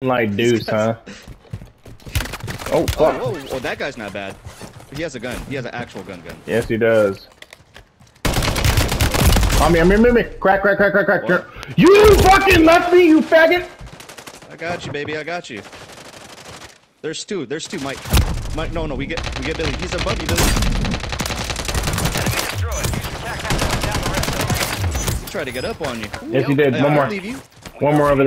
Like Deuce, huh? Oh fuck! oh, oh, that guy's not bad. He has a gun. He has an actual gun gun. Yes, he does. On me, on me, on me, on me. Crack, crack, crack, crack, crack. What? You fucking left me, you faggot! I got you, baby. I got you. There's two. There's two. Mike. Mike. No, no. We get. We get Billy. He's above you, Billy. He tried to get up on you. Yes, he did. One more. One more over there.